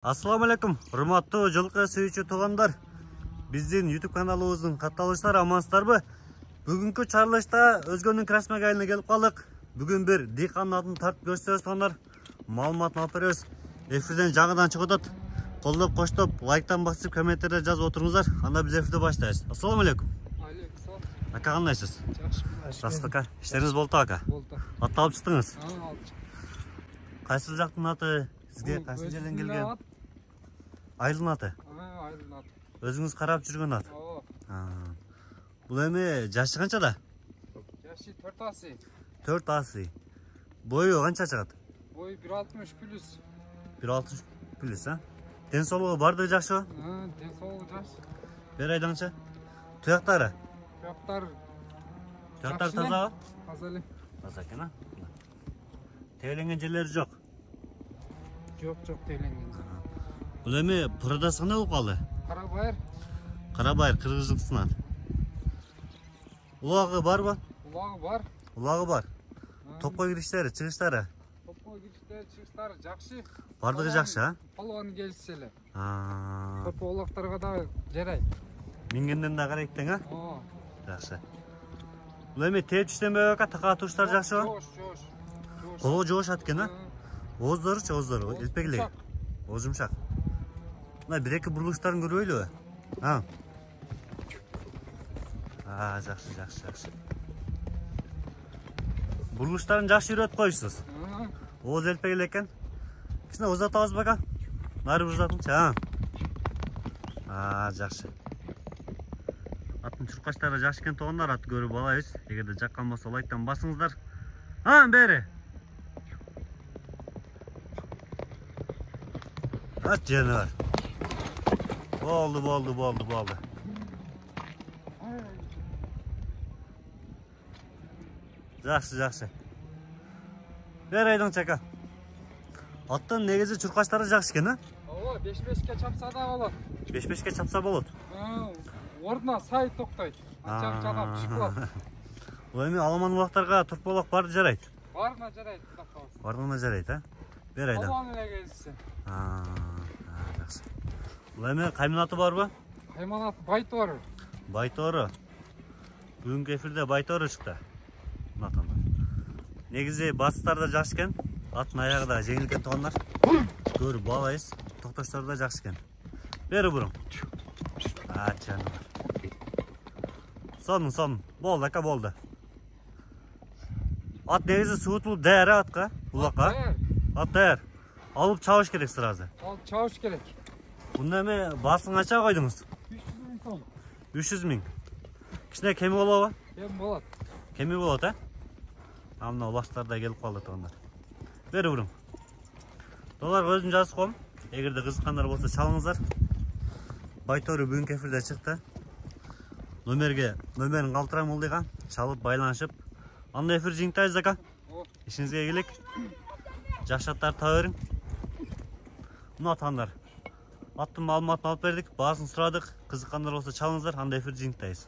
Ассаламу алейкум, урматтуу жылкы сүйүүчү туугандар. Биздин YouTube каналыбыздын катталыштары амансыздарбы? Бүгүнкү чарылышта өзгөнүн красмак айылына келип калдык. Бүгүн бир дыйкан атын тартып көрсөтөбүз туугандар. Маалыматын алып беребиз. Эфирден жаңыдан чыгып атат. Колдоп, коштоп, лайктан басып, комменттерде жазып отуруңуздар. Анда биз эфирде баштайбыз. Ассаламу алейкум. Алейкум. Ака кандайсыз? Жакшы. Растык ака. Иштериңиз болду ака. Болду. Ат алып чыктыңыз. А, алчы. Кайсы жактын аты? Сизге кайсы жерден келген? Айылдын аты. А, айдын ат. Өзүңүз карап жүргөн ат. О, А. Бул эми жашы канчада? жашы 4 асы. 4 асы. Бою канча чыгат? Бой 1.60 плюс. 1.60 плюс, а? Ден соолугу бардыгы жакшыбы? А, ден соолугу жакшы. Бер айдаңчы. Туяктары? Буяктар Туяктары Жакшы эле. тазабы? таза эле. Таза экен, а? Тебеленген жерлери жок. Жок, жок теленген. Бул эми продасы кандай болуп калды? Кара байыр, Карабайыр Кыргызстан. Улагы барбы? улагы бар. Улагы бар. Топко кириштери, чыгыштары Топко кириштер, чыгыштар жакшы. бардыгы жакшы, а? Полгон келсе эле. А. Көп улактарга да жарайт. Мингенден да карайт тең, а? О, Жакшы. Бул эми тээп түштөнбөй ака, така туруштар жакшыбы? Жош, жош. Жош. Колго жоошат экен, а? Ооздоручу, ооздору, элпегилеги. жумшак. Ооз жумшак. Мына бир эки бурулуштарын көрбөйлүбү? А. А, жакшы, жакшы. Бурулуштарын жакшы үйрөтүп коюпсуз. А, Ооз элпегиле экен. Кичине узатабызбы ака? Нары узатыңчы, а? А, жакшы. Аттын чуркачтары жакшы экен туугандар, ат көрүп алайбыз. Эгерде жаккан болсо лайктан басыңыздар. А, бери. Ат жени бар. Болду, болду, болду, болду. Жакшы, жакшы. Бер айдың чака. Аттын негизи чуркачтары жакшы экен, а? Ооба, 5-5ке чапса да болот. 5-5ке чапса болот. А, Ордуна сай токтойт. Анча чалап түшүп калат. Бул эми аламан улактарга турполок барды жарайт. Барына жарайт, кудак калса. Бардыгына жарайт, а? Бер айдан. Полгон эле келсе. А, а, жакшы. Бул эми каймын аты барбы? Кайманат байтор. Байтору. Бүгүнкү эфирде Байтору чыкты. Натанда. Негизи басыстар да жакшы экен. Аттын аягы да жеңил экен туугандар. Көрүп балайбыз. Токтоштор да жакшы экен. Бери буруң. А, чаны бар. Сонун, сонун. Болду, ака, болду. Ат негизи суутулуп даяр а атка, улакка. Даяр. Ат даяр. Алып чабыш керек сразу. Ал чабыш керек. Бунда эми басын? 300 миң сом. 300 миң. Кичине кеми болобу? Кем болот. Кеми болот, а? А мына улаштар да келип калды туугандар. Бери буруң. Доларга өзүм жазып коем. Эгерде кызыккандар болсо чалыңыздар. Байтору бүгүнкү эфирде чыкты. Номерге номерин калтырайм ылдыйга. Чалып байланышып. Анда эфир жыйынтайбыз ака. Ишиңизге келик. Жакшы аттарды таба бериң. Мына Attım malumat alıp verdik. Bazısını sıradık. Kızıkanlar olsa çalınızlar. Hande Efir Cink'teyiz.